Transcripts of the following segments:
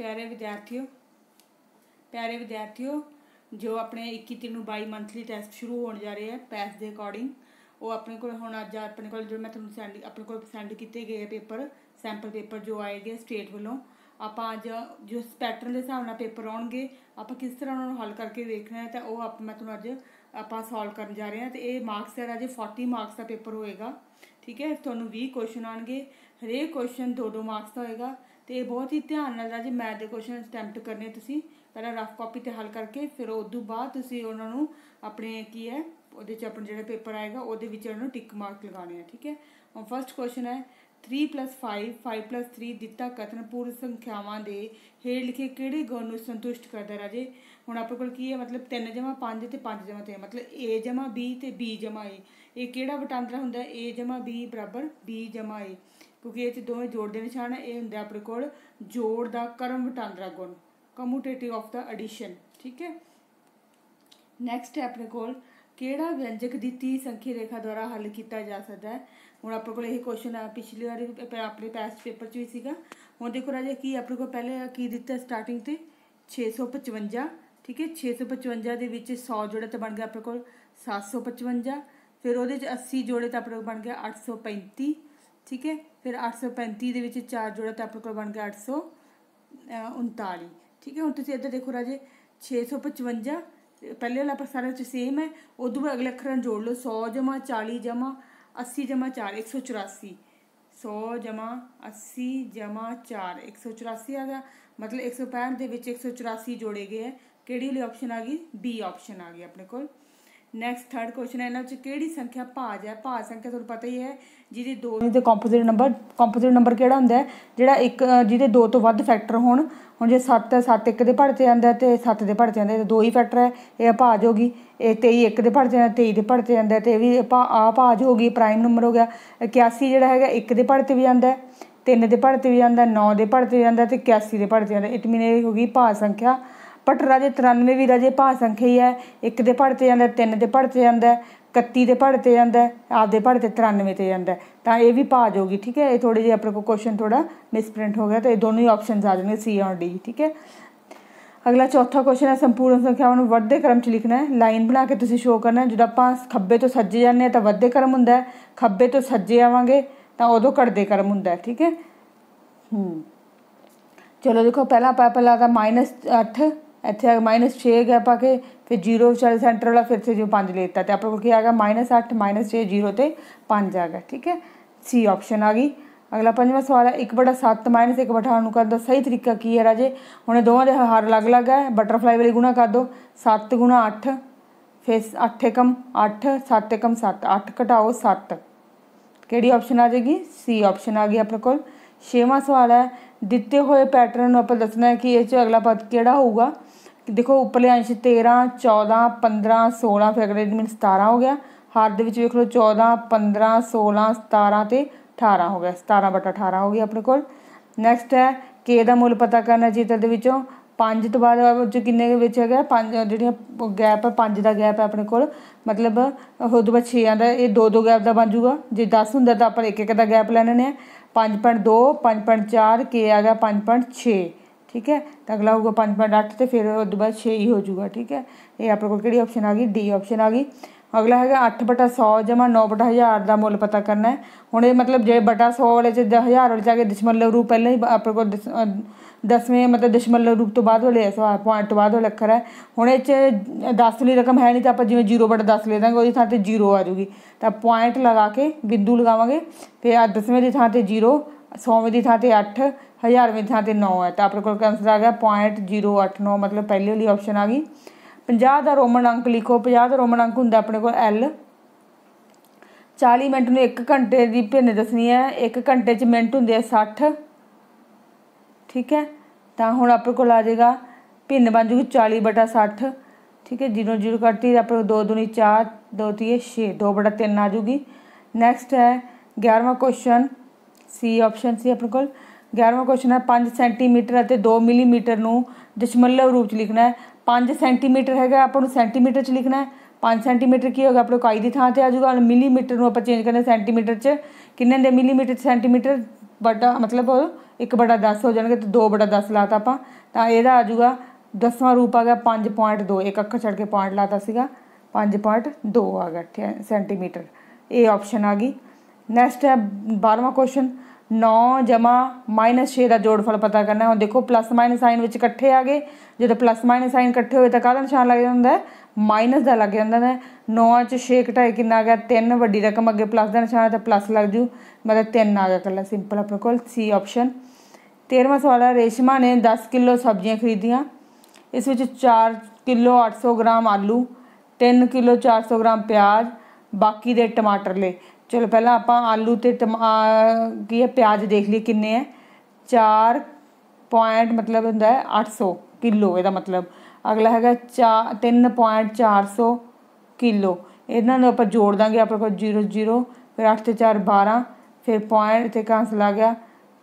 ਪਿਆਰੇ ਵਿਦਿਆਰਥੀਓ ਪਿਆਰੇ ਵਿਦਿਆਰਥੀਓ, ਜੋ ਆਪਣੇ 21 ਤਰੀਕ ਨੂੰ 22 ਮੰਥਲੀ ਟੈਸਟ ਸ਼ੁਰੂ ਹੋਣ ਜਾ ਰਹੇ ਆ ਪੈਸ ਦੇ ਅਕੋਰਡਿੰਗ ਉਹ ਆਪਣੇ ਕੋਲ ਹੁਣ ਅੱਜ ਆਪਣੇ ਕੋਲ ਜੋ ਮੈਂ ਤੁਹਾਨੂੰ ਸੈਂਡ ਆਪਣੇ ਕੋਲ ਸੈਂਡ ਕੀਤੇ ਗਏ ਪੇਪਰ ਸੈਂਪਲ ਪੇਪਰ ਜੋ ਆਏਗੇ ਸਟੇਟ ਵੱਲੋਂ, ਆਪਾਂ ਅੱਜ ਜੋ ਪੈਟਰਨ ਦੇ ਹਿਸਾਬ ਨਾਲ ਪੇਪਰ ਆਉਣਗੇ, ਆਪਾਂ ਕਿਸ ਤਰ੍ਹਾਂ ਉਹਨਾਂ ਨੂੰ ਹੱਲ ਕਰਕੇ ਵੇਖਣਾ ਹੈ, ਤਾਂ ਉਹ ਆਪ ਮੈਂ ਤੁਹਾਨੂੰ ਅੱਜ ਆਪਾਂ ਸੋਲਵ ਕਰਨ ਜਾ ਰਹੇ ਹਾਂ, ਤੇ ਇਹ ਮਾਰਕਸ ਹੈ ਰਾਜੇ 40 ਮਾਰਕਸ ਦਾ ਪੇਪਰ ਹੋਏਗਾ, ਠੀਕ ਹੈ, ਤੁਹਾਨੂੰ 20 ਕੁਐਸਚਨ ਆਣਗੇ ਹਰੇਕ ਕੁਐਸਚਨ 2-2 ਮਾਰਕਸ ਦਾ ਹੋਏਗਾ ਤੇ ਇਹ ਬਹੁਤ ਹੀ ਧਿਆਨ ਨਾਲ ਰਾਜੇ ਮੈਥ ਦੇ ਕੁਐਸਚਨ ਅਟੈਂਪਟ ਕਰਨੇ ਤੁਸੀਂ। ਪਹਿਲਾਂ ਰਫ ਕਾਪੀ ਤੇ ਹੱਲ ਕਰਕੇ, ਫਿਰ ਉਸ ਤੋਂ ਬਾਅਦ ਤੁਸੀਂ ਉਹਨਾਂ ਨੂੰ ਆਪਣੇ ਕੀ ਹੈ, ਉਹਦੇ ਚ ਆਪਣਾ ਜਿਹੜਾ ਪੇਪਰ ਆਏਗਾ, ਉਹਦੇ ਵਿੱਚ ਉਹਨਾਂ ਨੂੰ ਟਿਕ ਮਾਰਕ ਲਗਾਉਣੇ ਆ, ਠੀਕ ਹੈ? ਹੁਣ ਫਰਸਟ ਕੁਐਸਚਨ ਹੈ 3 5 5 3 ਦਿੱਤਾ ਕਥਨ ਪੂਰਨ ਸੰਖਿਆਵਾਂ ਦੇ ਹੇਠ ਲਿਖੇ ਕਿਹੜੇ ਗੁਣ ਨੂੰ ਸੰਤੁਸ਼ਟ ਕਰਦਾ ਰਾਜੇ? ਹੁਣ ਆਪਣੇ ਕੋਲ ਕੀ ਹੈ, ਮਤਲਬ 3 ਜਮਾ 5 ਤੇ 5 ਜਮਾ 3 ਮਤਲਬ a ਜਮਾ b ਤੇ b ਜਮਾ a ਇਹ ਕਿਹੜਾ ਵਟਾਂਦਰਾ ਹੁੰਦਾ ਹੈ? A ਜਮਾ b ਬਰਾਬਰ, b ਜਮਾ a ਕਿਉਂਕਿ ਇਹ ਚ ਦੋਵੇਂ ਜੋੜ ਦੇ ਨਿਸ਼ਾਨ ਹੈ ਇਹ ਹੁੰਦਾ ਆਪਣੇ ਕੋਲ ਜੋੜ ਦਾ ਕਰਮ ਵਟਾਂਦਰਾ ਗੁਣ ਕਮਿਊਟੇਟਿਵ ਆਫ ਦਾ ਐਡੀਸ਼ਨ ਠੀਕ ਹੈ? ਨੈਕਸਟ ਹੈ ਆਪਣੇ ਕੋਲ ਕਿਹੜਾ ਵਿਅੰਜਕ ਦੀ ਦਿੱਤੀ ਸੰਖਿਆ ਰੇਖਾ ਦੁਆਰਾ ਹੱਲ ਕੀਤਾ ਜਾ ਸਕਦਾ ਹੈ? ਹੁਣ ਆਪਣੇ ਕੋਲ ਇਹ ਕੁਐਸਚਨ ਆ, ਪਿਛਲੀ ਵਾਰੀ ਆਪਣੇ ਪੈਸਟ ਪੇਪਰ 'ਚ ਵੀ ਸੀਗਾ। ਹੁਣ ਦੇਖੋ ਰਾਜਾ, ਕੀ ਆਪਣੇ ਕੋਲ ਪਹਿਲੇ ਕੀ ਦਿੱਤਾ ਸਟਾਰਟਿੰਗ ਤੇ? 655 ਠੀਕ ਹੈ? 655 ਦੇ ਵਿੱਚ 100 ਜੋੜੇ ਤਾਂ ਬਣ ਗਿਆ ਆਪਣੇ ਕੋਲ 755 ਫਿਰ ਉਹਦੇ 'ਚ 80 ਜੋੜੇ ਤਾਂ ਆਪਣੇ ਕੋਲ ਬਣ ਗਿਆ 835 ਠੀਕ ਹੈ? ਫਿਰ 835 ਦੇ ਵਿੱਚ 4 ਜੋੜੇ ਤਾਂ ਆਪਣੇ ਕੋਲ ਬਣ ਗਿਆ 839 ਠੀਕ ਹੈ? ਹੁਣ ਤੁਸੀਂ ਇੱਧਰ ਦੇਖੋ ਰਾਜੇ 655 ਪਹਿਲੇ ਵਾਲਾ ਸਾਰਾ ਚ ਸੇਮ ਹੈ। ਉਦੋਂ ਬਾਅਦ ਅਗਲੇ ਅੱਖਰਾਂ ਜੋੜ ਲਓ। 100 ਜਮਾ 40 ਜਮਾ 80 ਜਮਾ 4 184 100 ਜਮਾ 80 ਜਮਾ 4 184 ਆ ਗਿਆ। ਮਤਲਬ 165 ਦੇ ਵਿੱਚ 184 ਜੋੜੇ ਗਏ ਹੈ। ਕਿਹੜੀ ਵਾਲੀ ਆਪਸ਼ਨ ਆ ਗਈ? ਬੀ ਆਪਸ਼ਨ ਆ ਗਈ ਆਪਣੇ ਕੋਲ। ਨੈਕਸਟ ਥਰਡ ਕੁਐਸਚਨ ਹੈ, ਇਹਨਾਂ ਵਿੱਚ ਕਿਹੜੀ ਸੰਖਿਆ ਭਾਜ ਹੈ? ਭਾਜ ਸੰਖਿਆ ਤੁਹਾਨੂੰ ਪਤਾ ਹੀ ਹੈ, ਜਿਹਦੇ ਦੋ ਦੇ ਕੰਪੋਜ਼ਿਟ ਨੰਬਰ ਕੰਪੋਜ਼ਿਟ ਨੰਬਰ ਕਿਹੜਾ ਹੁੰਦਾ ਹੈ? ਜਿਹੜਾ ਇੱਕ ਜਿਹਦੇ ਦੋ ਤੋਂ ਵੱਧ ਫੈਕਟਰ ਹੋਣ, ਹੁਣ ਜੇ 7 ਹੈ 7 ਇੱਕ ਦੇ ਪੜ ਤੇ ਜਾਂਦਾ ਤੇ 7 ਦੇ ਪੜ ਤੇ ਜਾਂਦਾ ਦੋ ਹੀ ਫੈਕਟਰ ਹੈ, ਇਹ ਭਾਜ ਹੋ ਗਈ, ਇਹ 23 ਇੱਕ ਦੇ ਪੜ ਤੇ ਜਾਂਦਾ 23 ਦੇ ਪੜ ਤੇ ਜਾਂਦਾ ਤੇ ਇਹ ਵੀ ਆ ਭਾਜ ਹੋ ਗਈ ਪ੍ਰਾਈਮ ਨੰਬਰ ਹੋ ਗਿਆ 81 ਜਿਹੜਾ ਹੈਗਾ, ਇੱਕ ਦੇ ਪੜ ਤੇ ਵੀ ਜਾਂਦਾ ਤਿੰਨ ਦੇ ਪੜ ਤੇ ਵੀ ਜਾਂਦਾ 9 ਦੇ ਪੜ ਤੇ ਵੀ ਜਾਂਦਾ ਤੇ 81 ਦੇ ਪੜ ਤੇ ਜਾਂਦਾ ਇਟ ਮੀਨ ਇਹ ਹੋ ਗਈ ਭਾਜ ਸੰਖਿਆ ਬਟ ਰਾਜੇ 93 ਵੀ ਰਾਜੇ ਭਾਅ ਸੰਖਿਆ ਹੀ ਹੈ। ਇੱਕ ਦੇ ਭੜ ਤੇ ਜਾਂਦਾ, ਤਿੰਨ ਦੇ ਭੜ ਤੇ ਜਾਂਦਾ 31 ਦੇ ਭੜ ਤੇ ਜਾਂਦਾ, ਆਪਦੇ ਭੜ ਤੇ 93 ਤੇ ਜਾਂਦਾ। ਤਾਂ ਇਹ ਵੀ ਭਾਜ ਹੋਗੀ ਠੀਕ ਹੈ? ਇਹ ਥੋੜੇ ਜਿਹਾ ਆਪਣੇ ਕੋ ਕੁਐਸਚਨ ਥੋੜਾ ਮਿਸਪ੍ਰਿੰਟ ਹੋ ਗਿਆ, ਤਾਂ ਇਹ ਦੋਨੋਂ ਹੀ ਆਪਸ਼ਨਸ ਆ ਜਾਣਗੇ ਸੀ ਔਰ ਡੀ ਠੀਕ ਹੈ? ਅਗਲਾ ਚੌਥਾ ਕੁਐਸਚਨ ਹੈ, ਸੰਪੂਰਨ ਸੰਖਿਆਵਾਂ ਨੂੰ ਵੱਧਦੇ ਕ੍ਰਮ 'ਚ ਲਿਖਣਾ ਹੈ। ਲਾਈਨ ਬਣਾ ਕੇ ਤੁਸੀਂ ਸ਼ੋ ਕਰਨਾ ਜਦੋਂ ਆਪਾਂ ਖੱਬੇ ਤੋਂ ਸੱਜੇ ਜਾਂਦੇ ਆ ਤਾਂ ਵੱਧਦੇ ਕ੍ਰਮ ਹੁੰਦਾ ਹੈ। ਖੱਬੇ ਤੋਂ ਸੱਜੇ ਆਵਾਂਗੇ ਤਾਂ ਉਦੋਂ ਘਟਦੇ ਕ੍ਰਮ ਹੁੰਦਾ ਹੈ, ਠੀਕ ਹੈ? ਹੂੰ। ਚਲੋ ਦੇਖੋ, ਪਹਿਲਾਂ ਆਪਾਂ ਪਹਿਲਾਂ ਦਾ -8 ਇੱਥੇ ਆ ਗਿਆ -6 ਗੈਪ ਪਾ ਕੇ, ਫਿਰ 0 ਵਿਚਾਲੇ ਸੈਂਟਰ ਵਾਲਾ ਫਿਰ ਸੇ ਜੋ 5 ਲੈਤਾ ਤੇ ਆਪਣੇ ਕੋਲ ਕੀ ਆ ਗਿਆ -8 -6 0 ਤੇ 5 ਆ ਗਿਆ, ਠੀਕ ਹੈ? ਸੀ ਆਪਸ਼ਨ ਆ ਗਈ। ਅਗਲਾ ਪੰਜਵਾਂ ਸਵਾਲ ਹੈ 1/7 1 ਬਟਾ ਨੂੰ ਕਰਨ ਦਾ ਸਹੀ ਤਰੀਕਾ ਕੀ ਹੈ ਰਾਜੇ? ਹੁਣ ਦੋਵਾਂ ਦੇ ਹਾਰ ਅਲੱਗ-ਅਲੱਗ ਹੈ ਬਟਰਫਲਾਈ ਵਾਲੀ ਗੁਣਾ ਕਰ ਦੋ 7 8 ਫਿਰ 8 ਏਕਮ 8 7 ਏਕਮ 7 8 ਘਟਾਓ 7 ਕਿਹੜੀ ਆਪਸ਼ਨ ਆ ਜਾਏਗੀ? ਸੀ ਆਪਸ਼ਨ ਆ ਗਈ ਆਪਣੇ ਕੋਲ। ਛੇਵਾਂ ਸਵਾਲ ਹੈ, ਦਿੱਤੇ ਹੋਏ ਪੈਟਰਨ ਨੂੰ ਆਪਾਂ ਦੱਸਣਾ ਹੈ ਕਿ ਇਹ ਚ ਅਗਲਾ ਪਦ ਕਿਹੜਾ ਹੋਊਗਾ? ਦੇਖੋ ਉੱਪਰਲੇ ਅੰਸ਼ 13 14 15 16 ਫਿਰ ਅਗਲੇ ਦਿਨ 17 ਹੋ ਗਿਆ। ਹਰ ਦੇ ਵਿੱਚ ਵੇਖ ਲਓ 14 15 16 17 ਤੇ 18 ਹੋ ਗਿਆ। 17 ਬਟਾ 18 ਹੋ ਗਈ ਆਪਣੇ ਕੋਲ। ਨੈਕਸਟ ਹੈ ਕੇ ਦਾ ਮੁੱਲ ਪਤਾ ਕਰਨਾ ਚਿੱਤਰ ਦੇ ਵਿੱਚੋਂ। 5 ਤੋਂ ਬਾਅਦ ਚ ਕਿੰਨੇ ਵਿੱਚ ਹੈਗਾ? ਪੰਜ ਜਿਹੜੀਆਂ ਗੈਪ ਹੈ 5 ਦਾ ਗੈਪ ਹੈ ਆਪਣੇ ਕੋਲ। ਮਤਲਬ ਉਹਦੇ ਬਾਅਦ 6 ਆਂਦਾ ਇਹ ਦੋ ਦੋ ਗੈਪ ਦਾ ਬਣ ਜਾਊਗਾ। ਜੇ 10 ਹੁੰਦਾ ਤਾਂ ਆਪਾਂ ਇੱਕ ਇੱਕ ਦਾ ਗੈਪ ਲੈ ਲੈਣੇ ਆ 5.2 5.4 ਕੇ ਆ ਗਿਆ 5.6 ਠੀਕ ਹੈ ਤਾਂ ਅਗਲਾ ਹੋਊਗਾ 5.8 ਤੇ ਫਿਰ ਉਸ ਤੋਂ ਬਾਅਦ 6 ਹੀ ਹੋ ਜਾਊਗਾ ਠੀਕ ਹੈ ਇਹ ਆਪਣੇ ਕੋਲ ਕਿਹੜੀ ਆਪਸ਼ਨ ਆ ਗਈ ਡੀ ਆਪਸ਼ਨ ਆ ਗਈ ਅਗਲਾ ਹੈਗਾ 8 ਬਟਾ 100 ਜਮਾ 9 ਬਟਾ 1000 ਦਾ ਮੁੱਲ ਪਤਾ ਕਰਨਾ ਹੈ ਹੁਣ ਇਹ ਮਤਲਬ ਜੇ ਬਟਾ 100 ਵਾਲੇ ਚ 1000 ਵਾਲੇ ਚ ਆ ਕੇ ਦਸ਼ਮਲਵ ਰੂਪ ਪਹਿਲਾਂ ਹੀ ਆਪਣੇ ਕੋਲ ਦਸਵੇਂ ਮਤਲਬ ਦਸ਼ਮਲਵ ਰੂਪ ਤੋਂ ਬਾਅਦ ਵਾਲੇ ਸਵਾਲ ਪੁਆਇੰਟ ਤੋਂ ਬਾਅਦ ਵਾਲਾ ਅੱਖਰ ਹੈ ਹੁਣ ਇਹ ਚ 10 ਵਾਲੀ ਰਕਮ ਹੈ ਨਹੀਂ ਤਾਂ ਆਪਾਂ ਜਿਵੇਂ 0 ਬਟਾ 10 ਲੈ ਦਾਂਗੇ ਉਹਦੀ ਥਾਂ ਤੇ 0 ਆ ਜੂਗੀ ਤਾਂ ਪੁਆਇੰਟ ਲਗਾ ਕੇ ਬਿੰਦੂ ਲਗਾਵਾਂਗੇ ਤੇ ਆ ਦਸਵੇਂ ਦੀ ਥਾਂ ਤੇ 0 100ਵੇਂ ਦੀ ਥਾਂ ਤੇ 8 ਹਜ਼ਾਰਵੇਂ ਦੀ ਥਾਂ ਤੇ 9 ਹੈ। ਤਾਂ ਆਪਣੇ ਕੋਲ ਆਨਸਰ ਆ ਗਿਆ 0.089 ਮਤਲਬ ਪਹਿਲੀ ਵਾਲੀ ਆਪਸ਼ਨ ਆ ਗਈ। 50 ਦਾ ਰੋਮਨ ਅੰਕ ਲਿਖੋ 50 ਦਾ ਰੋਮਨ ਅੰਕ ਹੁੰਦਾ ਆਪਣੇ ਕੋਲ L 40 ਮਿੰਟ ਨੂੰ 1 ਘੰਟੇ ਦੀ ਭਿੰਨ ਦੱਸਣੀ ਹੈ। 1 ਘੰਟੇ 'ਚ ਮਿੰਟ ਹੁੰਦੇ ਆ 60 ਠੀਕ ਹੈ? ਤਾਂ ਹੁਣ ਆਪਣੇ ਕੋਲ ਆ ਜਾਏਗਾ। ਭਿੰਨ ਬਣ ਜੂਗੀ 40 ਬਟਾ 60 ਠੀਕ ਹੈ? 0 0 ਕੱਟਤੀ ਆਪਣੇ 2 2 4 2 3 6 2 ਬਟਾ 3 ਆ ਜੂਗੀ। ਨੈਕਸਟ ਹੈ 11ਵਾਂ ਕੁਐਸਚਨ ਸੀ ਆਪਸ਼ਨ ਸੀ ਆਪਣੇ ਕੋਲ। 11ਵਾਂ ਕੁਐਸਚਨ ਹੈ 5 ਸੈਂਟੀਮੀਟਰ ਅਤੇ 2 ਮਿਲੀਮੀਟਰ ਨੂੰ ਦਸ਼ਮਲਵ ਰੂਪ ਚ ਲਿਖਣਾ ਹੈ। 5 ਸੈਂਟੀਮੀਟਰ ਹੈਗਾ, ਆਪਾਂ ਨੂੰ ਸੈਂਟੀਮੀਟਰ ਚ ਲਿਖਣਾ ਹੈ। 5 ਸੈਂਟੀਮੀਟਰ ਕੀ ਹੋਗਾ ਆਪਣੇ ਇਕਾਈ ਦੀ ਥਾਂ ਤੇ ਆ ਜਾਊਗਾ। ਮਿਲੀਮੀਟਰ ਨੂੰ ਆਪਾਂ ਚੇਂਜ ਕਰਨਾ ਸੈਂਟੀਮੀਟਰ ਚ। ਕਿੰਨੇ ਦੇ ਮਿਲੀਮੀਟਰ ਸੈਂਟੀਮੀਟਰ ਬਟਾ ਮਤਲਬ ਇੱਕ ਬਟਾ 10 ਹੋ ਜਾਣਗੇ ਤੇ 2 ਬਟਾ 10 ਲਾਤਾ ਆਪਾਂ। ਤਾਂ ਇਹਦਾ ਆ ਜਾਊਗਾ, ਦਸਵਾਂ ਰੂਪ ਆ ਗਿਆ 5.2 ਇੱਕ ਅੱਖਰ ਛੱਡ ਕੇ ਪੁਆਇੰਟ ਲਾਤਾ ਸੀਗਾ 5.2 ਆ ਗਿਆ ਸੈਂਟੀਮੀਟਰ ਇਹ ਆਪਸ਼ਨ ਆ ਗਈ। ਨੈਕਸਟ ਹੈ 12ਵਾਂ ਕੁਐਸਚਨ 9 ਜਮਾ -6 ਦਾ ਜੋੜਫਲ ਪਤਾ ਕਰਨਾ ਹੁਣ ਦੇਖੋ ਪਲੱਸ ਮਾਈਨਸ ਸਾਈਨ ਵਿੱਚ ਇਕੱਠੇ ਆ ਗਏ। ਜਦੋਂ ਪਲੱਸ ਮਾਈਨਸ ਸਾਈਨ ਇਕੱਠੇ ਹੋਏ ਤਾਂ ਕਾਹਦਾ ਨਿਸ਼ਾਨ ਲੱਗ ਜਾਂਦਾ ਹੈ? ਮਾਈਨਸ ਦਾ ਲੱਗ ਜਾਂਦਾ ਹੈ। 9 ਚ 6 ਘਟਾਏ ਕਿੰਨਾ ਆ ਗਿਆ? 3 ਵੱਡੀ ਰਕਮ ਅੱਗੇ ਪਲੱਸ ਦਾ ਨਿਸ਼ਾਨ ਹੈ ਤਾਂ ਪਲੱਸ ਲੱਗ ਜੂ। ਮਤਲਬ 3 ਆ ਗਿਆ ਕੱਲਾ ਸਿੰਪਲ ਆਪਣੇ ਕੋਲ ਸੀ ਆਪਸ਼ਨ 13ਵਾਂ ਸਵਾਲ ਹੈ, ਰੇਸ਼ਮਾ ਨੇ 10 ਕਿਲੋ ਸਬਜ਼ੀਆਂ ਖਰੀਦੀਆਂ। ਇਸ ਵਿੱਚ 4 ਕਿਲੋ 800 ਗ੍ਰਾਮ ਆਲੂ 3 ਕਿਲੋ 400 ਗ੍ਰਾਮ ਪਿਆਜ਼, ਬਾਕੀ ਦੇ ਟਮਾਟਰ ਲਏ। ਚਲੋ ਪਹਿਲਾਂ ਆਪਾਂ ਆਲੂ ਤੇ ਕੀ ਹੈ, ਪਿਆਜ਼ ਦੇਖ ਲਈ ਕਿੰਨੇ ਹੈ। 4 ਪੁਆਇੰਟ ਮਤਲਬ ਹੁੰਦਾ ਹੈ 800 ਕਿਲੋ ਇਹਦਾ ਮਤਲਬ। ਅਗਲਾ ਹੈਗਾ 3.400 ਕਿਲੋ। ਇਹਨਾਂ ਨੂੰ ਆਪਾਂ ਜੋੜ ਦਾਂਗੇ ਆਪਣੇ ਕੋਲ 0 0 ਫਿਰ 8 ਤੇ 4 12 ਫਿਰ ਪੁਆਇੰਟ ਤੇ ਕਾਂਸਲ ਆ ਗਿਆ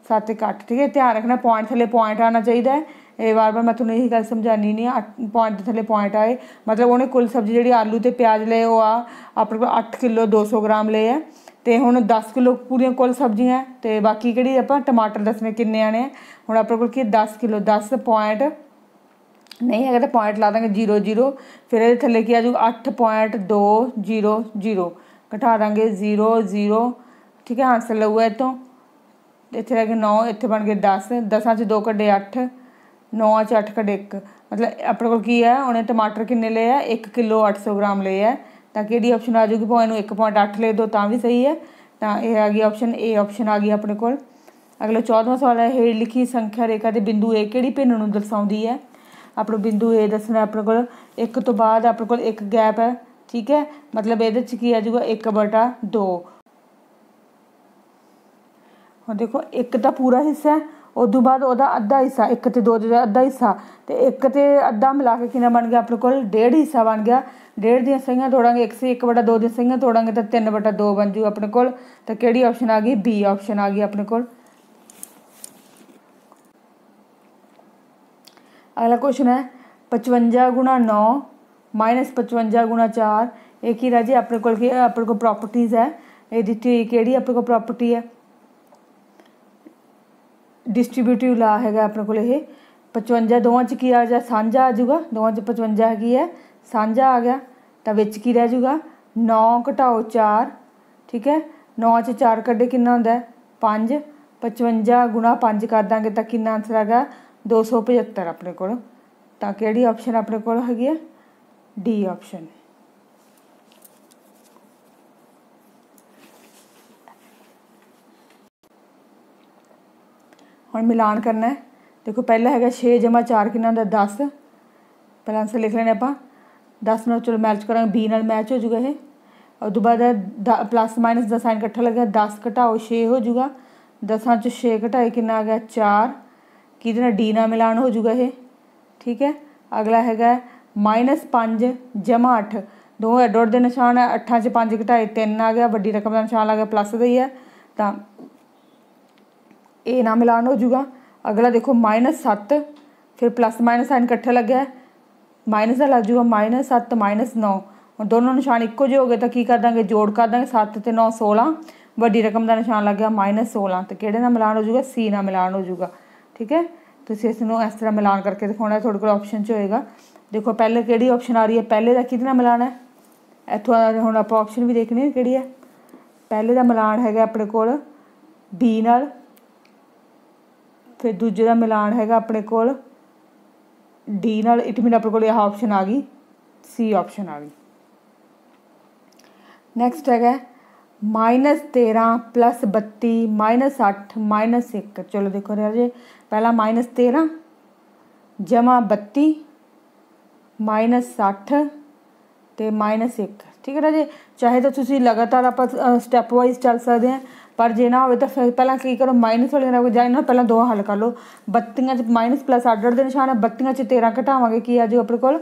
7 ਤੇ 8 ਠੀਕ ਹੈ। ਧਿਆਨ ਰੱਖਣਾ ਪੁਆਇੰਟ ਥੱਲੇ ਪੁਆਇੰਟ ਆਣਾ ਚਾਹੀਦਾ ਹੈ। ਇਹ ਵਾਰ ਵਾਰ ਮੈਂ ਤੁਹਾਨੂੰ ਇਹੀ ਗੱਲ ਸਮਝਾਣੀ ਨਹੀਂ ਆ ਪੁਆਇੰਟ ਥੱਲੇ ਪੁਆਇੰਟ ਆਏ। ਮਤਲਬ ਉਹਨੇ ਕੁੱਲ ਸਬਜ਼ੀ ਜਿਹੜੀ ਆਲੂ ਤੇ ਪਿਆਜ਼ ਲਏ, ਉਹ ਆ ਆਪਣੇ ਕੋਲ 8 ਕਿਲੋ 200 ਗ੍ਰਾਮ ਲਏ ਆ। ਤੇ ਹੁਣ 10 ਕਿਲੋ ਪੂਰੀਆਂ ਕੁੱਲ ਸਬਜ਼ੀਆਂ, ਤੇ ਬਾਕੀ ਕਿਹੜੀ ਆਪਾਂ ਟਮਾਟਰ ਦੱਸਣੇ ਕਿੰਨੇ ਆਣੇ ਹੁਣ ਆਪਣੇ ਕੋਲ ਕੀ 10 ਕਿਲੋ 10 ਪੁਆਇੰਟ ਨਹੀਂ ਹੈਗਾ ਤਾਂ ਪੁਆਇੰਟ ਲਾ ਦਾਂਗੇ 0 0 ਫਿਰ ਇਹਦੇ ਥੱਲੇ ਕੀ ਆ ਜੂ 8.200 ਘਟਾ ਦਾਂਗੇ 0 0 ਠੀਕ ਹੈ ਆਨਸਰ ਲਊਗਾ ਇਹ ਤੋਂ। ਇੱਥੇ ਰਹਿ ਗਏ 9 ਇੱਥੇ ਬਣ ਗਏ 10 10 ਚ 2 ਕੱਢੇ 8 9 ਚ 8 ਕੱਢੇ 1 ਮਤਲਬ ਆਪਣੇ ਕੋਲ ਕੀ ਹੈ ਉਹਨੇ ਟਮਾਟਰ ਕਿੰਨੇ ਲਏ ਆ? 1 ਕਿਲੋ 800 ਗ੍ਰਾਮ ਲਏ ਆ। ਤਾਂ ਕਿਹੜੀ ਆਪਸ਼ਨ ਆ ਜੂਗੀ ਭਾਵੇਂ ਇਹਨੂੰ 1.8 ਲੈ ਦੋ ਤਾਂ ਵੀ ਸਹੀ ਹੈ ਤਾਂ ਇਹ ਆ ਗਈ ਆਪਸ਼ਨ ਏ ਆਪਸ਼ਨ ਆ ਗਈ ਆਪਣੇ ਕੋਲ। ਅਗਲਾ 14ਵਾਂ ਸਵਾਲ ਹੈ, ਹੇਠ ਲਿਖੀ ਸੰਖਿਆ ਰੇਖਾ ਦੇ ਬਿੰਦੂ ਏ ਕਿਹੜੀ ਭਿੰਨ ਨੂੰ ਦਰਸਾਉਂਦੀ ਹੈ? ਆਪਣਾ ਬਿੰਦੂ ਏ ਦੱਸਣਾ ਆਪਣੇ ਕੋਲ। ਇੱਕ ਤੋਂ ਬਾਅਦ ਆਪਣੇ ਕੋਲ ਇੱਕ ਗੈਪ ਹੈ, ਠੀਕ ਹੈ? ਮਤਲਬ ਇਹਦੇ ਚ ਕੀ ਆ ਜਾਊਗਾ? 1/2 ਹੁਣ ਦੇਖੋ, ਇੱਕ ਤਾਂ ਪੂਰਾ ਹਿੱਸਾ ਹੈ ਉਸ ਤੋਂ ਬਾਅਦ ਉਹਦਾ ਅੱਧਾ ਹਿੱਸਾ, ਇੱਕ ਤੇ ਦੋ ਦਾ ਅੱਧਾ ਹਿੱਸਾ ਤੇ ਇੱਕ ਤੇ ਅੱਧਾ ਮਿਲਾ ਕੇ ਕਿੰਨਾ ਬਣ ਗਿਆ? ਆਪਣੇ ਕੋਲ ਡੇਢ ਹਿੱਸਾ ਬਣ ਗਿਆ। ਡੇਢ ਦੀਆਂ ਸਹੀਆਂ ਤੋੜਾਂਗੇ 1 ਸੇ 1/2 ਦੀਆਂ ਸਹੀਆਂ ਤੋੜਾਂਗੇ ਤਾਂ 3/2 ਬਣ ਜੂ ਆਪਣੇ ਕੋਲ। ਤਾਂ ਕਿਹੜੀ ਆਪਸ਼ਨ ਆ ਗਈ? ਬੀ ਆਪਸ਼ਨ ਆ ਗਈ ਆਪਣੇ ਕੋਲ। ਅਗਲਾ ਕੁਐਸਚਨ ਹੈ 55 ਗੁਣਾ 9 55 ਗੁਣਾ 4 ਇਹ ਕੀ ਰਾਜੇ? ਆਪਣੇ ਕੋਲ ਕੀ, ਆਪਣੇ ਕੋਲ ਪ੍ਰਾਪਰਟੀਆਂ ਹੈ। ਇਹ ਦਿੱਤੀ ਕਿਹੜੀ? ਆਪਣੇ ਕੋਲ ਪ੍ਰਾਪਰਟੀ ਹੈ। ਡਿਸਟ੍ਰੀਬਿਊਟਿਵ ਲਾ ਹੈਗਾ ਆਪਣੇ ਕੋਲ ਇਹ 55 ਦੋਵਾਂ ਚ ਕੀ ਆ ਜਾ ਸਾਂਝਾ ਆ ਜਾਊਗਾ ਦੋਵਾਂ ਚ 55 ਕੀ ਹੈ ਸਾਂਝਾ ਆ ਗਿਆ ਤਾਂ ਵਿੱਚ ਕੀ ਰਹਿ ਜਾਊਗਾ 9 ਘਟਾਓ 4 ਠੀਕ ਹੈ 9 ਚ 4 ਕੱਢੇ ਕਿੰਨਾ ਹੁੰਦਾ ਹੈ 5 55 ਗੁਣਾ 5 ਕਰ ਦਾਂਗੇ ਤਾਂ ਕਿੰਨਾ ਆਨਸਰ ਆਗਾ 275 ਆਪਣੇ ਕੋਲ ਤਾਂ ਕਿਹੜੀ ਆਪਸ਼ਨ ਆਪਣੇ ਕੋਲ ਹੈਗੀ ਹੈ ਡੀ ਆਪਸ਼ਨ ਹੁਣ ਮਿਲਾਨ ਕਰਨਾ ਹੈ। ਦੇਖੋ, ਪਹਿਲਾ ਹੈਗਾ 6 4 ਕਿੰਨਾ ਹੁੰਦਾ 10 ਪਹਿਲਾਂ ਆਨਸਰ ਲਿਖ ਲੈਣੇ ਆਪਾਂ। 10 ਨਾਲ ਚਲੋ ਮੈਚ ਕਰਾਂਗੇ, b ਨਾਲ ਮੈਚ ਹੋ ਜਾਊਗਾ ਇਹ। ਉਸ ਤੋਂ ਬਾਅਦ ਪਲੱਸ ਮਾਈਨਸ ਦਾ ਸਾਈਨ ਇਕੱਠਾ ਲੱਗਿਆ 10 ਘਟਾਓ 6 ਹੋ ਜਾਊਗਾ 10 ਚ 6 ਘਟਾਏ, ਕਿੰਨਾ ਆ ਗਿਆ? 4 ਕਿਹਦੇ ਨਾਲ? D ਨਾਲ ਮਿਲਾਨ ਹੋ ਜਾਊਗਾ ਇਹ। ਠੀਕ ਹੈ? ਅਗਲਾ ਹੈਗਾ -5 8 ਦੋ ਡੋਟ ਦੇ ਨਿਸ਼ਾਨ ਹੈ। 8 ਚ 5 ਘਟਾਏ 3 ਆ ਗਿਆ। ਵੱਡੀ ਰਕਮ ਦਾ ਨਿਸ਼ਾਨ ਆ ਗਿਆ ਪਲੱਸ ਦਾ ਹੀ ਹੈ। ਤਾਂ ਇਹ ਨਾਲ ਮਿਲਾਨ ਹੋ ਜਾਊਗਾ। ਅਗਲਾ ਦੇਖੋ -7 ਫਿਰ ਪਲੱਸ ਮਾਈਨਸ ਸਾਈਨ ਇਕੱਠਾ ਲੱਗਿਆ। ਮਾਈਨਸ ਦਾ ਲੱਗ ਜਾਊਗਾ -7 -9 ਹੁਣ ਦੋਨੋਂ ਨਿਸ਼ਾਨ ਇੱਕੋ ਜਿਹੇ ਹੋ ਗਏ ਤਾਂ ਕੀ ਕਰ ਦਾਂਗੇ? ਜੋੜ ਕਰ ਦਾਂਗੇ 7 ਤੇ 9 16 ਵੱਡੀ ਰਕਮ ਦਾ ਨਿਸ਼ਾਨ ਲੱਗ ਗਿਆ -16 ਤੇ ਕਿਹੜੇ ਨਾਲ ਮਿਲਾਨ ਹੋ ਜਾਊਗਾ? C ਨਾਲ ਮਿਲਾਨ ਹੋ ਜਾਊਗਾ। ਠੀਕ ਹੈ? ਤੁਸੀਂ ਇਸ ਨੂੰ ਇਸ ਤਰ੍ਹਾਂ ਮਿਲਾਨ ਕਰਕੇ ਦਿਖਾਉਣਾ ਤੁਹਾਡੇ ਕੋਲ ਆਪਸ਼ਨ 'ਚ ਹੋਏਗਾ। ਦੇਖੋ, ਪਹਿਲੇ ਕਿਹੜੀ ਆਪਸ਼ਨ ਆ ਰਹੀ ਹੈ? ਪਹਿਲੇ ਦਾ ਕਿਹਦੇ ਨਾਲ ਮਿਲਾਨ ਹੈ? ਇੱਥੋਂ ਹੁਣ ਆਪਾਂ ਆਪਸ਼ਨ ਵੀ ਦੇਖਣੀ ਹੈ ਕਿਹੜੀ ਹੈ। ਪਹਿਲੇ ਦਾ ਮਿਲਾਨ ਹੈਗਾ ਆਪਣੇ ਕੋਲ B ਨਾਲ। ਫਿਰ ਦੂਜੇ ਦਾ ਮਿਲਾਨ ਹੈਗਾ ਆਪਣੇ ਕੋਲ। ਡੀ ਨਾਲ ਇਟ ਮੀਨ ਆਪਣੇ ਕੋਲ ਇਹ ਆਪਸ਼ਨ ਆ ਗਈ ਸੀ ਆਪਸ਼ਨ ਆ ਗਈ। ਨੈਕਸਟ ਹੈਗਾ -13 32 -8 1 ਚਲੋ ਦੇਖੋ ਰਾਜੇ ਪਹਿਲਾ -13 ਜਮਾ 32 -60 ਤੇ -1 ਠੀਕ ਹੈ ਰਾਜੇ ਚਾਹੇ ਤਾਂ ਤੁਸੀਂ ਲਗਾਤਾਰ ਆਪਾਂ ਸਟੈਪ ਵਾਈਜ਼ ਚੱਲ ਸਕਦੇ ਆ ਪਰ ਜੇ ਨਾ ਹੋਵੇ ਤਾਂ ਫਿਰ ਪਹਿਲਾਂ ਕੀ ਕਰੋ ਮਾਈਨਸ ਵਾਲੇ ਨਾਲ ਜਾਂ ਇਹਨਾਂ ਪਹਿਲਾਂ ਦੋ ਹੱਲ ਕਰ ਲਓ। 32 ਚ ਮਾਈਨਸ ਪਲੱਸ ਅੱਡ ਅੱਡ ਦੇ ਨਿਸ਼ਾਨ ਹੈ 32 ਚ 13 ਘਟਾਵਾਂਗੇ, ਕੀ ਆ ਜੋ ਆਪਣੇ ਕੋਲ?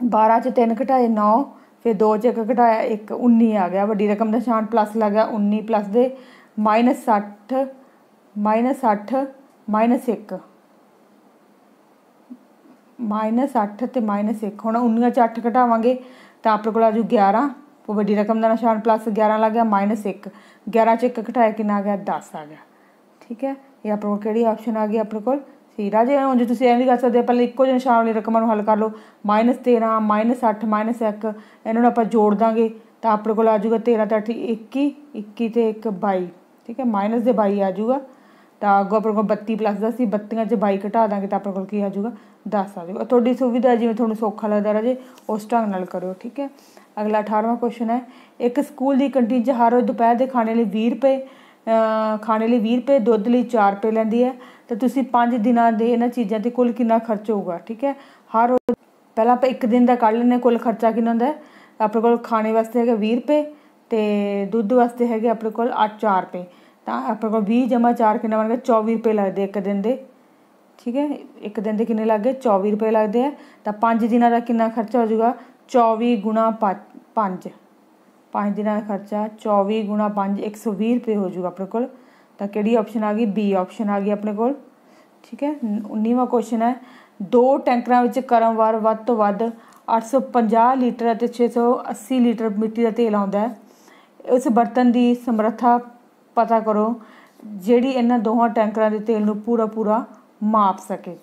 12 ਚ 3 ਘਟਾਏ 9 ਫਿਰ 2 ਚ 1 ਘਟਾਇਆ 1 19 ਆ ਗਿਆ। ਵੱਡੀ ਰਕਮ ਦਾ ਨਿਸ਼ਾਨ ਪਲੱਸ ਲੱਗ ਗਿਆ 19 ਪਲੱਸ ਦੇ ਮਾਈਨਸ 60 ਮਾਈਨਸ 60 ਮਾਈਨਸ 1 ਮਾਈਨਸ 8 ਤੇ ਮਾਈਨਸ 1 ਹੁਣ 19 ਚ 8 ਘਟਾਵਾਂਗੇ ਤਾਂ ਆਪਣੇ ਕੋਲ ਆ ਜੂ 11 ਉਹ ਵੱਡੀ ਰਕਮ ਦਾ ਨਿਸ਼ਾਨ ਪਲੱਸ 11 ਲੱਗ ਗਿਆ ਮਾਈਨਸ 1 11 ਚ 1 ਘਟਾਇਆ ਕਿੰਨਾ ਆ ਗਿਆ? 10 ਆ ਗਿਆ। ਠੀਕ ਹੈ? ਇਹ ਆਪਣੇ ਕੋਲ ਕਿਹੜੀ ਆਪਸ਼ਨ ਆ ਗਈ ਆਪਣੇ ਕੋਲ? ਸੀ ਰਾਜੇ ਹੁਣ ਜੇ ਤੁਸੀਂ ਐਵੇਂ ਵੀ ਕਰ ਸਕਦੇ ਹੋ, ਪਹਿਲਾਂ ਇੱਕੋ ਜਿਹੇ ਨਿਸ਼ਾਨ ਵਾਲੀ ਰਕਮਾਂ ਨੂੰ ਹੱਲ ਕਰ ਲਓ। -13 -8 -1 ਇਹਨਾਂ ਨੂੰ ਆਪਾਂ ਜੋੜ ਦਾਂਗੇ। ਤਾਂ ਆਪਣੇ ਕੋਲ ਆ ਜਾਊਗਾ 13 ਤੇ 8 21 21 ਤੇ 1 22 ਠੀਕ ਹੈ? ਮਾਈਨਸ ਦੇ 22 ਆ ਜਾਊਗਾ। ਤਾਂ ਅੱਗੋਂ ਆਪਣੇ ਕੋਲ 32 ਪਲੱਸ ਦਾ ਸੀ 32 ਚ 22 ਘਟਾ ਦਾਂਗੇ ਤਾਂ ਆਪਣੇ ਕੋਲ ਕੀ ਆ ਜਾਊਗਾ? 10 ਆ ਜਾਊਗਾ। ਤੁਹਾਡੀ ਸੁਵਿਧਾ ਜਿਵੇਂ ਤੁਹਾਨੂੰ ਸੌਖਾ ਲੱਗਦਾ ਰਾਜੇ ਉਸ ਢੰਗ ਨਾਲ ਕਰਿਓ, ਠੀਕ ਹੈ? ਅਗਲਾ 18ਵਾਂ ਕੁਐਸਚਨ ਹੈ। ਇੱਕ ਸਕੂਲ ਦੀ ਕੰਟੀਨ 'ਚ ਹਰ ਰੋਜ਼ ਦੁਪਹਿਰ ਦੇ ਖਾਣੇ ਲਈ 20 ਰੁਪਏ ਖਾਣੇ ਲਈ 20 ਰੁਪਏ, ਦੁੱਧ ਲਈ 4 ਰੁਪਏ ਲੈਂਦੀ ਹੈ। ਤਾਂ ਤੁਸੀਂ 5 ਦਿਨਾਂ ਦੇ ਇਹਨਾਂ ਚੀਜ਼ਾਂ ਤੇ ਕੁੱਲ ਕਿੰਨਾ ਖਰਚ ਹੋਊਗਾ, ਠੀਕ ਹੈ? ਹਰ ਰੋਜ਼ ਪਹਿਲਾਂ ਆਪਾਂ ਇੱਕ ਦਿਨ ਦਾ ਕੱਢ ਲੈਂਦੇ ਹਾਂ, ਕੁੱਲ ਖਰਚਾ ਕਿੰਨਾ ਹੁੰਦਾ ਆਪਣੇ ਕੋਲ ਖਾਣੇ ਵਾਸਤੇ ਹੈਗਾ 20 ਰੁਪਏ ਤੇ ਦੁੱਧ ਵਾਸਤੇ ਹੈਗੇ ਆਪਣੇ ਕੋਲ 8 4 ਰੁਪਏ। ਤਾਂ ਆਪਣੇ ਕੋਲ 20 ਜਮਾ 4 ਕਿੰਨਾ ਬਣ ਗਿਆ? 24 ਰੁਪਏ ਲੱਗਦੇ ਇੱਕ ਦਿਨ ਦੇ। ਠੀਕ ਹੈ? ਇੱਕ ਦਿਨ ਦੇ ਕਿੰਨੇ ਲੱਗ ਗਏ? 24 ਰੁਪਏ ਲੱਗਦੇ ਆ। ਤਾਂ 5 ਦਿਨਾਂ ਦਾ ਕਿੰਨਾ ਖਰਚਾ ਹੋ ਜਾਊਗਾ? 24 ਗੁਣਾ 5 5 ਦਿਨਾਂ ਦਾ ਖਰਚਾ 24 ਗੁਣਾ 5 120 ਰੁਪਏ ਹੋ ਜਾਊਗਾ ਆਪਣੇ ਕੋਲ। ਤਾਂ ਕਿਹੜੀ ਆਪਸ਼ਨ ਆ ਗਈ? ਬੀ ਆਪਸ਼ਨ ਆ ਗਈ ਆਪਣੇ ਕੋਲ। ਠੀਕ ਹੈ? 19ਵਾਂ ਕੁਐਸਚਨ ਹੈ। ਦੋ ਟੈਂਕਰਾਂ ਵਿੱਚ ਕਰਮਵਾਰ ਵੱਧ ਤੋਂ ਵੱਧ 850 ਲੀਟਰ ਅਤੇ 680 ਲੀਟਰ ਮਿੱਟੀ ਦਾ ਤੇਲ ਆਉਂਦਾ ਹੈ। ਉਸ ਬਰਤਨ ਦੀ ਸਮਰੱਥਾ ਪਤਾ ਕਰੋ, ਜਿਹੜੀ ਇਹਨਾਂ ਦੋਹਾਂ ਟੈਂਕਰਾਂ ਦੇ ਤੇਲ ਨੂੰ ਪੂਰਾ ਪੂਰਾ ਮਾਪ ਸਕੇ।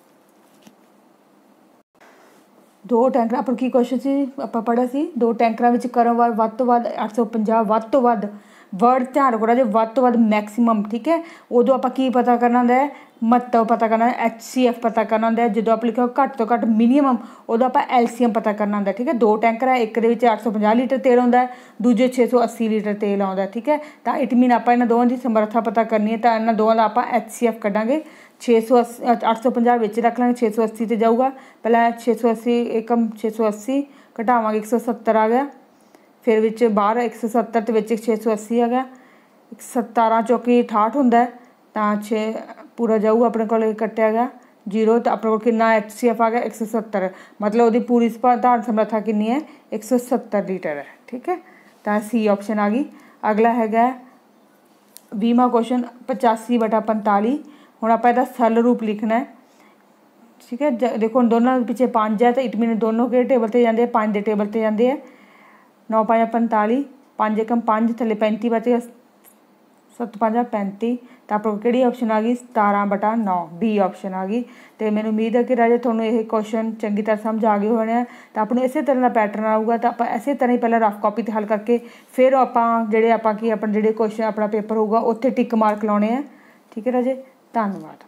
ਦੋ ਟੈਂਕਰਾਂ, ਆਪਾਂ ਕੀ ਕੁਐਸਚਨ ਸੀ? ਆਪਾਂ ਪੜਿਆ ਸੀ, ਦੋ ਟੈਂਕਰਾਂ ਵਿੱਚ ਕਰਮਵਾਰ ਵੱਧ ਤੋਂ ਵੱਧ 850 ਵੱਧ ਤੋਂ ਵੱਧ ਵਰਡ ਧਿਆਨ ਰੱਖੋ ਜੇ ਵੱਧ ਤੋਂ ਵੱਧ ਮੈਕਸਿਮਮ ਠੀਕ ਹੈ? ਉਦੋਂ ਆਪਾਂ ਕੀ ਪਤਾ ਕਰਨਾ ਹੁੰਦਾ ਹੈ? ਮਹੱਤਵ ਪਤਾ ਕਰਨਾ ਹੈ HCF ਪਤਾ ਕਰਨਾ ਹੁੰਦਾ ਜਦੋਂ ਆਪਾਂ ਲਿਖਿਆ ਘੱਟ ਤੋਂ ਘੱਟ ਮਿਨੀਮਮ ਉਦੋਂ ਆਪਾਂ LCM ਪਤਾ ਕਰਨਾ ਹੁੰਦਾ ਠੀਕ ਹੈ? ਦੋ ਟੈਂਕਰ ਹੈ ਇੱਕ ਦੇ ਵਿੱਚ 850 ਲੀਟਰ ਤੇਲ ਆਉਂਦਾ ਹੈ, ਦੂਜੇ 680 ਲੀਟਰ ਤੇਲ ਆਉਂਦਾ ਠੀਕ ਹੈ? ਤਾਂ ਇਟ ਮੀਨ ਆਪਾਂ ਇਹਨਾਂ ਦੋਵਾਂ ਦੀ ਸਮਰੱਥਾ ਪਤਾ ਕਰਨੀ ਹੈ, ਤਾਂ ਇਹਨਾਂ ਦੋਵਾਂ ਦਾ ਆਪਾਂ HCF ਕੱਢਾਂਗੇ। 680 850 ਵਿੱਚ ਰੱਖ ਲਾਂਗੇ 680 ਤੇ ਜਾਊਗਾ। ਪਹਿਲਾਂ 680 ਏਕਮ 680 ਘਟਾਵਾਂਗੇ 170 ਆ ਗਿਆ। ਫਿਰ ਵਿੱਚ ਬਾਹਰ 170 ਤੇ ਵਿੱਚ 680 ਆ ਗਿਆ। 17 ਚੌਕੀ 68 ਹੁੰਦਾ ਤਾਂ 6 ਪੂਰਾ ਜਾਊ ਆਪਣੇ ਕੋਲ ਇਹ ਕੱਟਿਆ ਗਿਆ 0 ਤਾਂ ਆਪਣੇ ਕੋਲ ਕਿੰਨਾ HCF ਆ ਗਿਆ 170 ਮਤਲਬ ਉਹਦੀ ਪੂਰੀ ਸਪਾਧਾਰਨ ਸਮਰੱਥਾ ਕਿੰਨੀ ਹੈ 170 ਲੀਟਰ ਹੈ ਠੀਕ ਹੈ ਤਾਂ ਸੀ ਆਪਸ਼ਨ ਆ ਗਈ ਅਗਲਾ ਹੈਗਾ 20ਵਾਂ ਕੁਐਸਚਨ 85 ਬਟਾ 45 ਹੁਣ ਆਪਾਂ ਇਹਦਾ ਸਰਲ ਰੂਪ ਲਿਖਣਾ ਹੈ ਠੀਕ ਹੈ ਜ- ਦੇਖੋ ਹੁਣ ਦੋਨਾਂ ਦੇ ਪਿੱਛੇ 5 ਹੈ ਤਾਂ ਇਟ ਮੀਨ ਦੋਨੋਂ ਕਿਹੜੇ ਟੇਬਲ ਤੇ ਜਾਂਦੇ ਆ 5 ਦੇ ਟੇਬਲ ਤੇ ਜਾਂਦੇ ਆ 9 5 45 5 एकम 5 ਥੱਲੇ 35 ਬਚ ਗਿਆ 7 5 35 ਤਾਂ ਆਪਾਂ ਕਿਹੜੀ ਆਪਸ਼ਨ ਆ ਗਈ? 17 ਬਟਾ 9 ਬੀ ਆਪਸ਼ਨ ਆ ਗਈ। ਤੇ ਮੈਨੂੰ ਉਮੀਦ ਹੈ ਕਿ ਰਾਜੇ ਤੁਹਾਨੂੰ ਇਹ ਕੁਐਸਚਨ ਚੰਗੀ ਤਰ੍ਹਾਂ ਸਮਝ ਆ ਗਏ ਹੋਣੇ ਆ। ਤਾਂ ਆਪਾਂ ਨੂੰ ਇਸੇ ਤਰ੍ਹਾਂ ਦਾ ਪੈਟਰਨ ਆਊਗਾ। ਤਾਂ ਆਪਾਂ ਇਸੇ ਤਰ੍ਹਾਂ ਹੀ ਪਹਿਲਾਂ ਰਫ ਕਾਪੀ ਤੇ ਹੱਲ ਕਰਕੇ ਫਿਰ ਆਪਾਂ ਜਿਹੜੇ ਆਪਾਂ ਕੀ ਆਪਣਾ ਜਿਹੜੇ ਕੁਐਸਚਨ ਆਪਣਾ ਪੇਪਰ ਹੋਊਗਾ, ਉੱਥੇ ਟਿਕ ਮਾਰਕ ਲਾਉਣੇ ਆ। ਠੀਕ ਹੈ ਰਾਜੇ? ਧੰਨਵਾਦ।